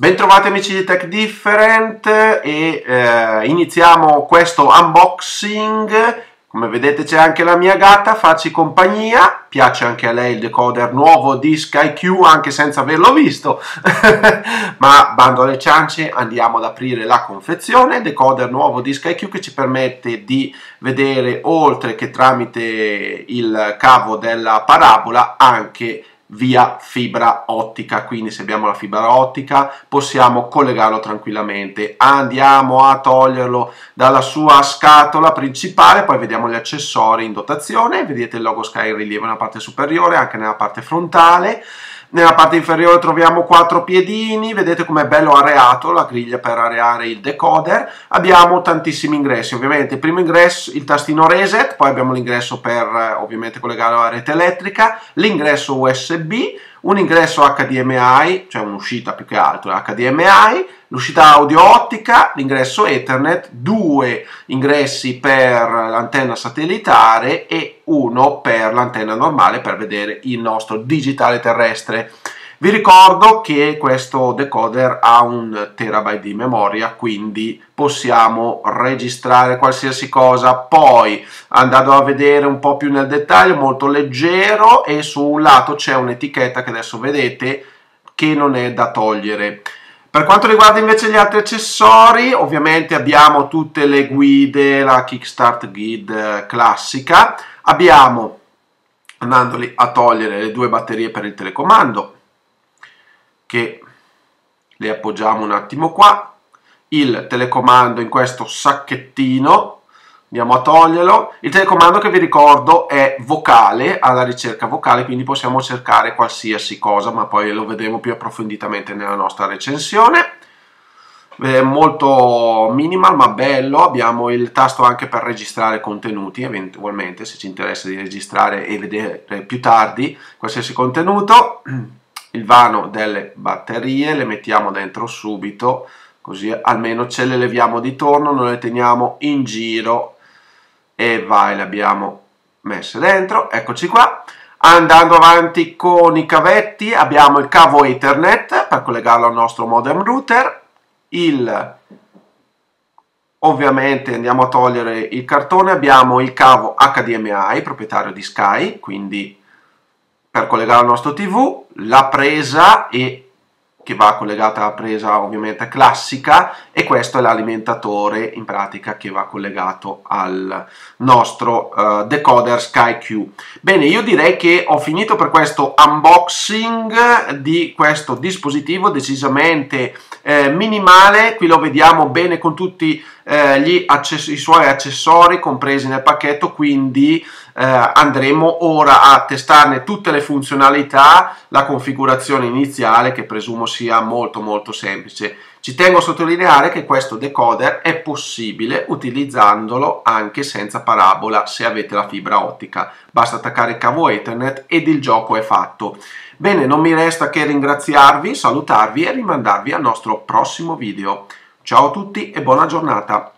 Bentrovati amici di Tech Different e eh, iniziamo questo unboxing. Come vedete c'è anche la mia gatta, facci compagnia, piace anche a lei il decoder nuovo di SkyQ anche senza averlo visto, ma bando alle ciance andiamo ad aprire la confezione, decoder nuovo di SkyQ che ci permette di vedere oltre che tramite il cavo della parabola anche via fibra ottica. Quindi se abbiamo la fibra ottica possiamo collegarlo tranquillamente. Andiamo a toglierlo dalla sua scatola principale poi vediamo gli accessori in dotazione. Vedete il logo Sky in rilievo nella parte superiore anche nella parte frontale. Nella parte inferiore troviamo quattro piedini, vedete com'è bello areato, la griglia per areare il decoder. Abbiamo tantissimi ingressi, ovviamente. Il primo ingresso, il tastino reset, poi abbiamo l'ingresso per eh, ovviamente collegare alla rete elettrica, l'ingresso USB, un ingresso HDMI, cioè un'uscita più che altro HDMI, l'uscita audio ottica, l'ingresso Ethernet, due ingressi per l'antenna satellitare e uno per l'antenna normale per vedere il nostro digitale terrestre. Vi ricordo che questo decoder ha un terabyte di memoria, quindi possiamo registrare qualsiasi cosa. Poi, andando a vedere un po' più nel dettaglio, molto leggero e su un lato c'è un'etichetta che adesso vedete che non è da togliere. Per quanto riguarda invece gli altri accessori, ovviamente abbiamo tutte le guide, la Kickstart Guide classica, abbiamo, andandoli a togliere, le due batterie per il telecomando, che le appoggiamo un attimo qua, il telecomando in questo sacchettino, andiamo a toglierlo, il telecomando che vi ricordo è vocale, alla ricerca vocale, quindi possiamo cercare qualsiasi cosa, ma poi lo vedremo più approfonditamente nella nostra recensione. Molto minimal ma bello, abbiamo il tasto anche per registrare contenuti eventualmente se ci interessa di registrare e vedere più tardi qualsiasi contenuto il vano delle batterie, le mettiamo dentro subito, così almeno ce le leviamo di torno, non le teniamo in giro e vai, le abbiamo messe dentro, eccoci qua. Andando avanti con i cavetti abbiamo il cavo Ethernet per collegarlo al nostro modem router, il ovviamente andiamo a togliere il cartone, abbiamo il cavo HDMI proprietario di Sky, quindi per collegare al nostro tv, la presa e che va collegata alla presa ovviamente classica e questo è l'alimentatore in pratica che va collegato al nostro uh, decoder SkyQ. Bene, io direi che ho finito per questo unboxing di questo dispositivo decisamente eh, minimale, qui lo vediamo bene con tutti eh, access- i suoi accessori compresi nel pacchetto, quindi eh, andremo ora a testarne tutte le funzionalità, la configurazione iniziale che presumo sia molto molto semplice. Ci tengo a sottolineare che questo decoder è possibile utilizzandolo anche senza parabola se avete la fibra ottica. Basta attaccare il cavo Ethernet ed il gioco è fatto. Bene, non mi resta che ringraziarvi, salutarvi e rimandarvi al nostro prossimo video. Ciao a tutti e buona giornata!